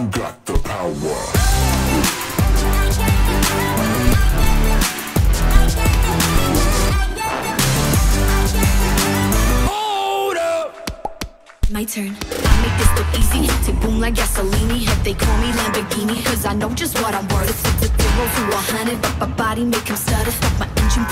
My turn. I make this look easy. Take boom like gasoline If they call me Lamborghini. Cause I know just what I'm worth. It's a zero to a hundred But my body make him stutter. Stop my engine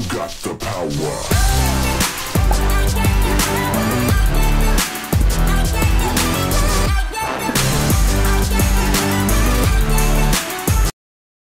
You got the power.